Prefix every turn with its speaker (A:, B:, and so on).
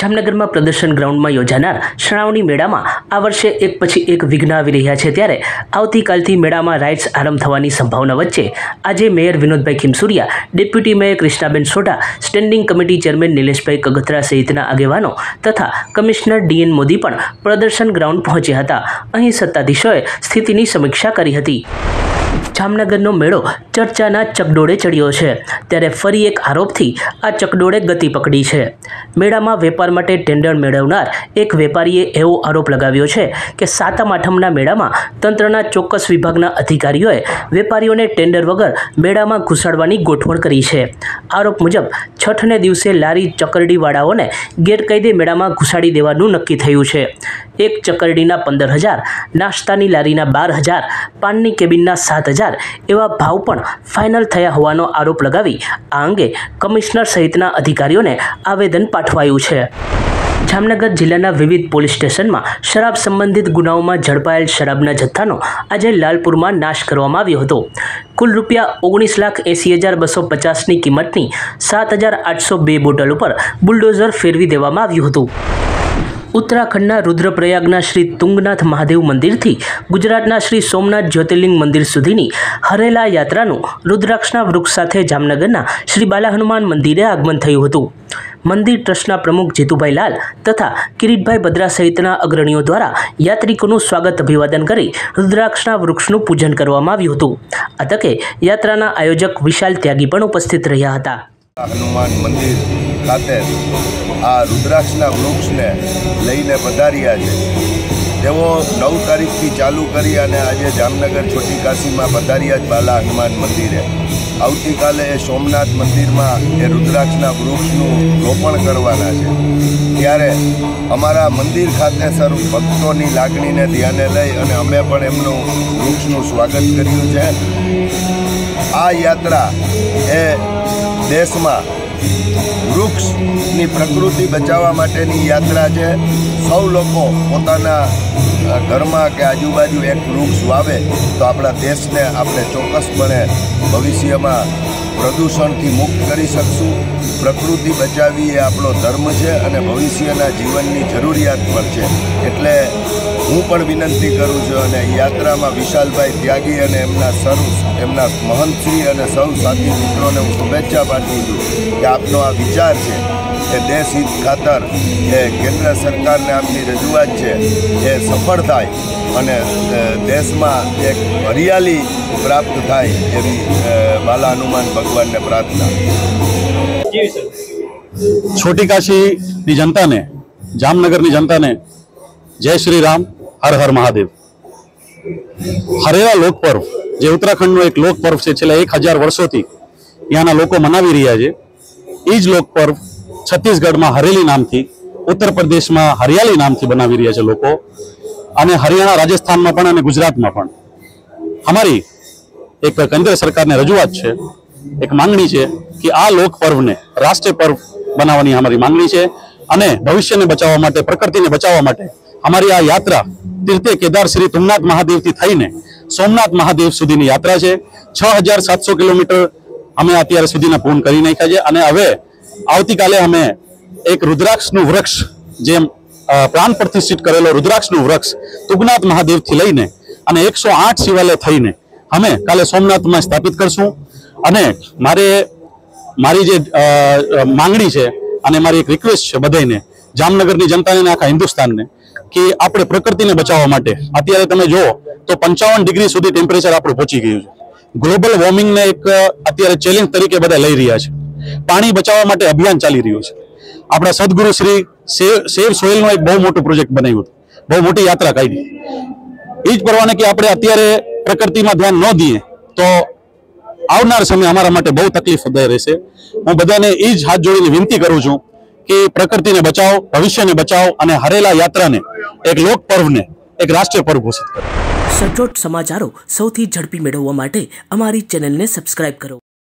A: જામનગરમાં પ્રદર્શન ગ્રાઉન્ડમાં યોજાનાર શ્રાવણી મેળામાં આ વર્ષે એક પછી એક વિઘ્ન આવી રહ્યા છે ત્યારે આવતીકાલથી મેળામાં રાઇડ્સ આરંભ થવાની સંભાવના વચ્ચે આજે mayor Vinodbhai Khimsuriya, deputy mayor Krishnaben Sodha, standing committee chairman Nileshbhai Kagathara સહિતના આગેવાનો તથા કમિશનર ડીએન મોદી પણ પ્રદર્શન ગ્રાઉન્ડ પહોંચ્યા હતા. અહીં સત્તાધીશોએ સ્થિતિની સમીક્ષા કરી હતી. જામનગરનો મેળો ચર્ચાના ચકડોળે ચડ્યો છે. ત્યારે ફરી એક આરોપથી આ ચકડોળે ગતિ પકડી છે. મેળામાં વેપાર માટે ટેન્ડર મેળવનાર એક વેપારીએ એવો આરોપ લગાવ્યો છે કે સાતમ આઠમના મેળામાં તંત્રના ચોક્કસ વિભાગના અધિકારીઓએ વેપારીઓને ટેન્ડર વગર મેળામાં ઘૂસાડવાની ગોઠવણ કરી છે. આરોપ મુજબ છઠને દિવસે લારી ચકરડીવાળાઓને ગેરકાયદે મેળામાં ઘૂસાડી દેવાનું નક્કી થયું છે. એક ચકરડીના પંદર હજાર, નાસ્તાની લારીના બાર હજાર, પાનની કેબિનના સાત હજાર એવા ભાવ પણ ફાઇનલ થયા હોવાનો આરોપ લગાવી આ અંગે કમિશનર સહિતના અધિકારીઓને આવેદન પાઠવાયું છે. જામનગર જિલ્લાના વિવિધ પોલીસ સ્ટેશનમાં શરાબ સંબંધિત ગુનાઓમાં ઝડપાયેલ શરાબના જથ્થાનો આજે લાલપુરમાં નાશ કરવામાં આવ્યો હતો. કુલ રૂપિયા ઓગણીસ લાખ એંસી હજાર બસો પચાસની કિંમતની સાત હજાર આઠસો બે બોટલ ઉપર બુલડોઝર ફેરવી દેવામાં આવ્યું હતું. ઉત્તરાખંડના રુદ્રપ્રયાગના શ્રી તુંગનાથ મહાદેવ મંદિરથી ગુજરાતના શ્રી સોમનાથ જ્યોતિર્લિંગ મંદિર સુધીની હરેલા યાત્રાનું રુદ્રાક્ષના વૃક્ષ સાથે જામનગરના શ્રી બાલા હનુમાન મંદિરે આગમન થયું હતું. મંદિર ટ્રસ્ટના પ્રમુખ જીતુભાઈ લાલ તથા કિરીટભાઈ બદ્રા સહિતના અગ્રણીઓ દ્વારા યાત્રિકોનું સ્વાગત અભિવાદન કરી રુદ્રાક્ષના વૃક્ષનું પૂજન કરવામાં આવ્યું હતું. આ તકે યાત્રાના આયોજક વિશાલ ત્યાગી પણ ઉપસ્થિત રહ્યા હતા.
B: હનુમાન મંદિર ખાતે આ રુદ્રાક્ષના વૃક્ષને લઈને પધાર્યા છે. તેઓ નવ તારીખથી ચાલુ કરી અને આજે જામનગર છોટી કાશીમાં પધાર્યા જ બાલા હનુમાન મંદિરે. આવતીકાલે એ સોમનાથ મંદિરમાં એ રુદ્રાક્ષના વૃક્ષનું રોપણ કરવાના છે. ત્યારે અમારા મંદિર ખાતે સર ભક્તોની લાગણીને ધ્યાને લઈ અને અમે પણ એમનું વૃક્ષનું સ્વાગત કર્યું છે. આ યાત્રા એ દેશમાં વૃક્ષની પ્રકૃતિ બચાવવા માટેની યાત્રા છે. સૌ લોકો પોતાના ઘરમાં કે આજુબાજુ એક વૃક્ષ વાવે તો આપણા દેશને આપણે ચોક્કસપણે ભવિષ્યમાં પ્રદૂષણથી મુક્ત કરી શકશું. પ્રકૃતિ બચાવવી એ આપણો ધર્મ છે અને ભવિષ્યના જીવનની જરૂરિયાત પણ છે. એટલે હું પણ વિનંતી કરું છું અને યાત્રામાં વિશાલભાઈ ત્યાગી અને એમના સર્વ એમના મહંતશ્રી અને સૌ સાથી મિત્રોને હું શુભેચ્છા પાઠવું છું કે આપનો આ વિચાર છે એ દેશ હિત ખાતર એ કેન્દ્ર સરકારને આપની રજૂઆત છે એ સફળ થાય અને દેશમાં એક હરિયાલી પ્રાપ્ત થાય એવી બાલા હનુમાન ભગવાનને પ્રાર્થના.
C: છોટી કાશીની જનતાને જામનગરની જનતાને જય શ્રી રામ. હર હર મહાદેવ. હરેરા લોક પર્વ, જે ઉત્તરાખંડનો એક લોક પર્વ છે, છેલ્લા એક હજાર વર્ષોથી ત્યાંના લોકો મનાવી રહ્યા છે. એ જ લોક પર્વ છત્તીસગઢમાં હરેલી નામથી, ઉત્તર પ્રદેશમાં હરિયાળી નામથી બનાવી રહ્યા છે લોકો. અને હરિયાણા રાજસ્થાનમાં પણ અને ગુજરાતમાં પણ. અમારી એક કેન્દ્ર સરકારને રજૂઆત છે, એક માંગણી છે કે આ લોક પર્વને રાષ્ટ્રીય પર્વ બનાવવાની અમારી માંગણી છે. અને ભવિષ્યને બચાવવા માટે, પ્રકૃતિને બચાવવા માટે અમારી આ યાત્રા તીર્થે કેદાર શ્રી તુંગનાથ મહાદેવથી થઈને સોમનાથ મહાદેવ સુધીની યાત્રા છે. છ હજાર સાતસો કિલોમીટર અમે અત્યાર સુધીના પૂર્ણ કરી નાખ્યા છે અને હવે આવતીકાલે અમે એક રુદ્રાક્ષનું વૃક્ષ જેમ પ્રાણ પ્રતિષ્ઠિત કરેલો રુદ્રાક્ષનું વૃક્ષ તુગનાથ મહાદેવથી લઈને અને એકસો આઠ શિવાલય થઈને અમે કાલે સોમનાથમાં સ્થાપિત કરશું. અને મારે, મારી જે માંગણી છે અને મારી એક રિક્વેસ્ટ છે બધાને જામનગરની જનતાને આખા હિન્દુસ્તાનને કે આપણે પ્રકૃતિને બચાવવા માટે. અત્યારે તમે જુઓ તો પંચાવન ડિગ્રી સુધી ટેમ્પરેચર આપણું પહોંચી ગયું છે. ગ્લોબલ વોર્મિંગને એક અત્યારે ચેલેન્જ તરીકે બધા લઈ રહ્યા છે. પાણી બચાવવા માટે અભિયાન ચાલી રહ્યું છે. આપણા સદગુરુ શ્રી સેવ સોઇલનો એક બહુ મોટું પ્રોજેક્ટ બનાવ્યું બહુ મોટી યાત્રા કાઢી. એ જ પ્રમાણે કે આપણે અત્યારે પ્રકૃતિમાં ધ્યાન ન દઈએ તો આવનાર સમય અમારા માટે બહુ તકલીફ રહેશે. હું બધાને એ જ હાથ જોડીને વિનંતી કરું છું કે પ્રકૃતિને બચાવો, ભવિષ્યને બચાવો અને હરેલા યાત્રાને એક લોક પર્વને એક રાષ્ટ્રીય પર્વ ઘોષિત કર્યો
A: સચોટ સમાચારો સૌથી ઝડપી મેળવવા માટે અમારી ચેનલને સબસ્ક્રાઇબ કરો.